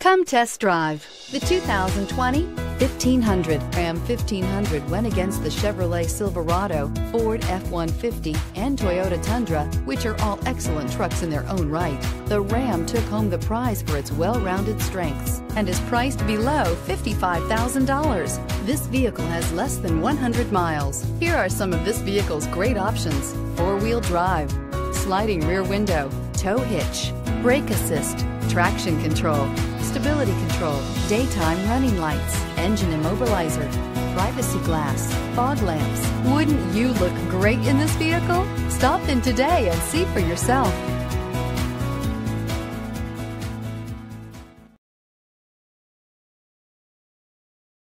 Come test drive the 2020 1500. Ram 1500 went against the Chevrolet Silverado, Ford F-150, and Toyota Tundra, which are all excellent trucks in their own right. The Ram took home the prize for its well-rounded strengths and is priced below $55,000. This vehicle has less than 100 miles. Here are some of this vehicle's great options. Four-wheel drive, sliding rear window, tow hitch, brake assist, traction control, stability control, daytime running lights, engine immobilizer, privacy glass, fog lamps. Wouldn't you look great in this vehicle? Stop in today and see for yourself.